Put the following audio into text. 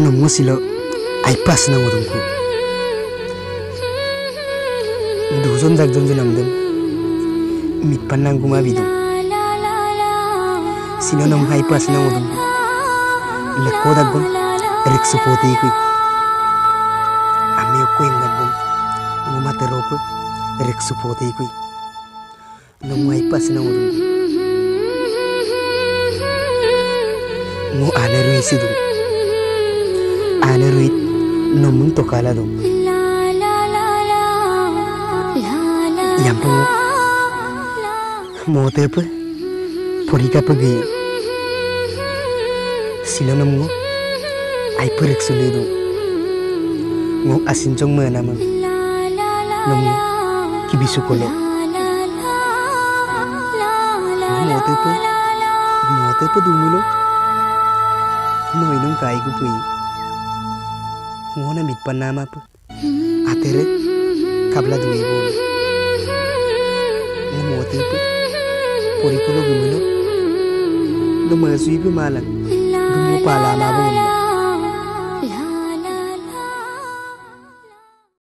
na musilo ai pas na ngudung ku du zon zak zon zonam dem mit panang kuma bidum sino nam hai pas na ngudung ku lekko dagon riksu poti ku ami ku im dagon nguma tero ku riksu poti ku nam hai pas na ngudung ku ngu aneru isi dum أنا ريت نمن تكالدو ഞമ്മ മോതേപ്പ് പൊടിക്കപ്പുകയും സിലോനമോ ഐപ്പുരക്സുലേതു kai Ngona mitpanama po. Atere, kabla duwebo. Ngumuti po. Puripulo gumulo. Lumasui po malang. Dumupala na po.